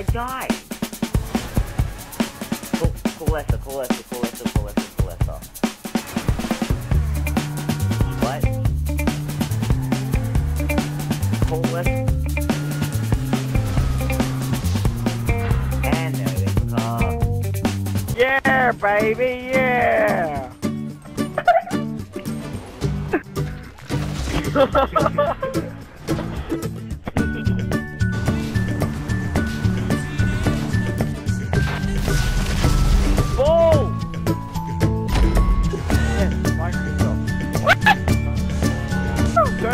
I died. Col Colessa, Colessa, Colessa, Colessa, Colessa. What? Colessa. And there is. Uh, Yeah, baby, yeah.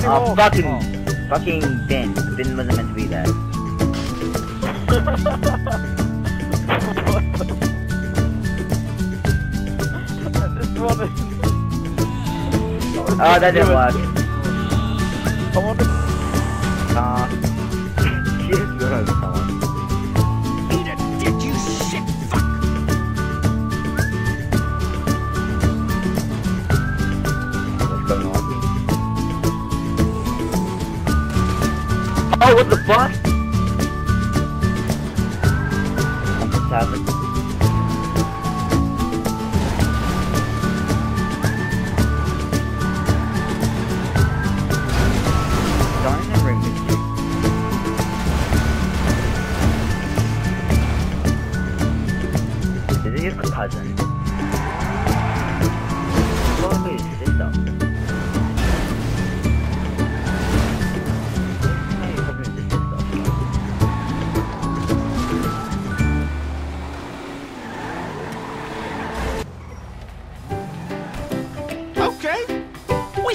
Oh, ah, off. fucking, Oh. fucking Ben. Ben wasn't meant to be there. this one is. Oh, that didn't work. Oh, what the fuck? Something's happened. Darn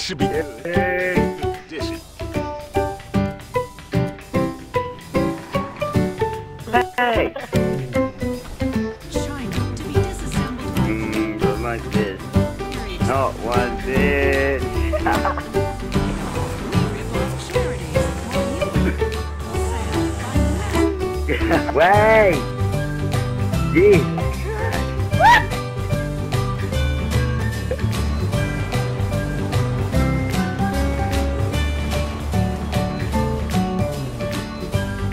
we should be dishing. Hey! Trying to be disassembled by Mm, don't like this. Not one bit. revolve charities while you Wait! Jeez.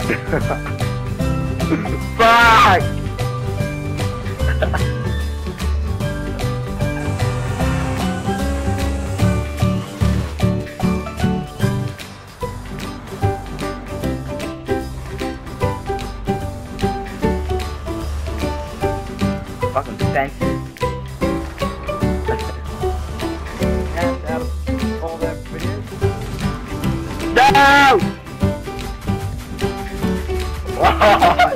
Fuck! Fucking fences. And! ha ha ha